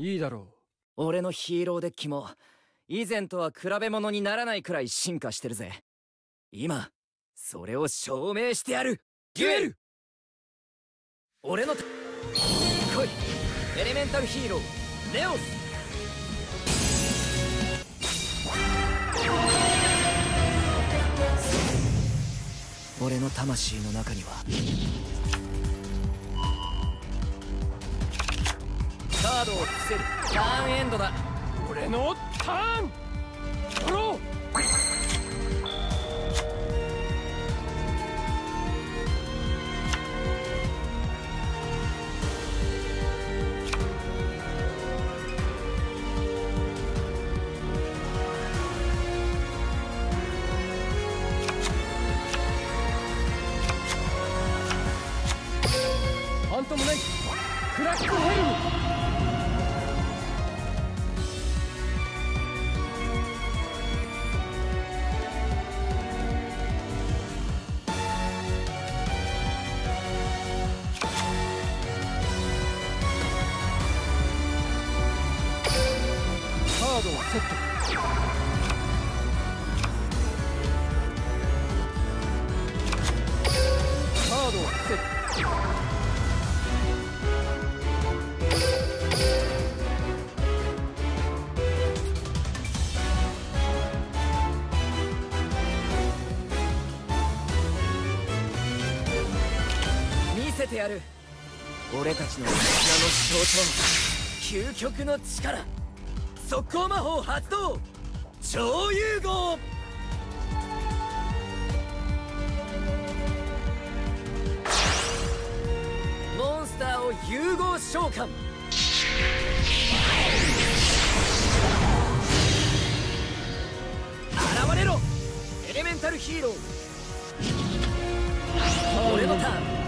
いいだろう。俺のヒーローデッキも以前とは比べ物にならないくらい進化してるぜ。今それを証明してやる。デュエル！俺の来い！エレメンタルヒーローネオス！俺の魂の中にはカードを伏せる。ターンエンドだ。俺のターン。ドロ。ーードをセット。カードをセット。見せてやる。俺たちの絆の象徴。究極の力。速攻魔法発動超融合。モンスターを融合召喚。現れろ！エレメンタルヒーロー。俺のターン。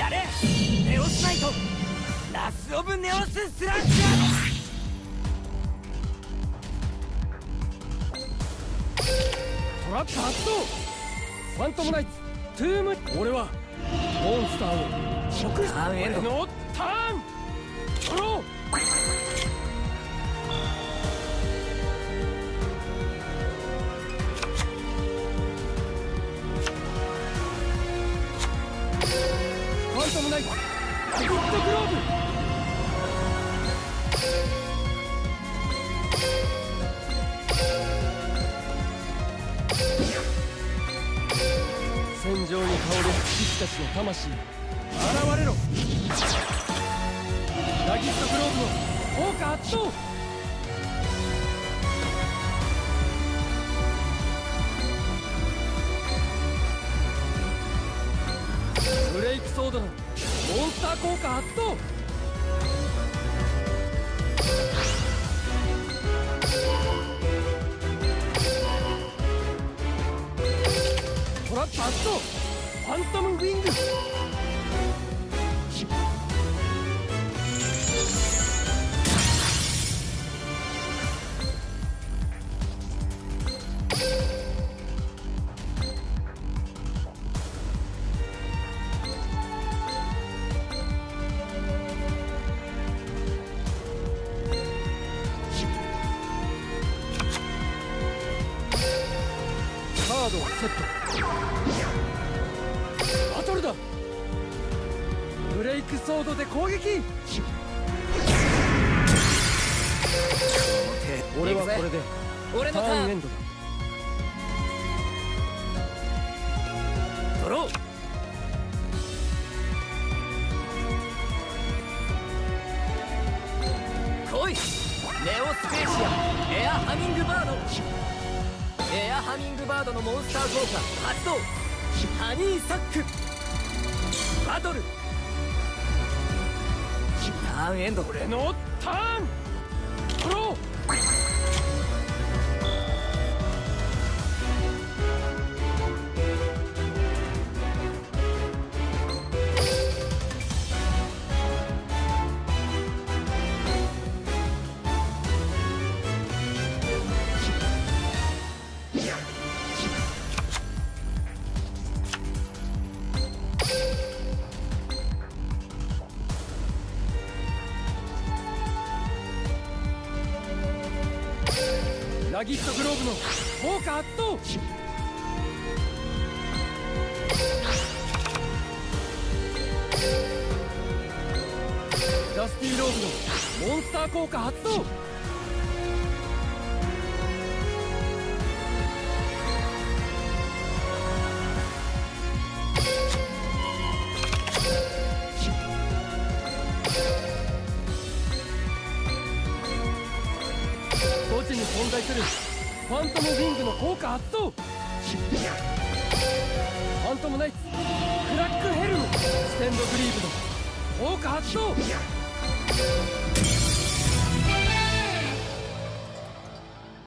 やれ。ネオスナイトラス・オブ・ネオス・スラッシュトラップ発動。ファントムナイツ。トゥーム。俺はモンスターを。食感へのグローブ戦場に香る騎士たちの魂現れろ。ラギットグローブの効果発動。ブレイクソードのモンスター効果発動。トラップ発動。ファントムウィング。ードをセット。バトルだ。ブレイクソードで攻撃。俺はこれで。俺のターンエンドだ。ドロー。来い。ネオスペーシア。エアハミングバード。エアハミングバードのモンスター効果発動ハニーサックバトルターンエンド俺のターンラギットグローブの効果発動ダスティーローブのモンスター効果発動ファントムウィングの効果発動。ファントムナイツクラックヘルムステンドグリーブの効果発動。